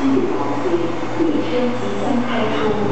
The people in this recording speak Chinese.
机遇光辉列车即将开出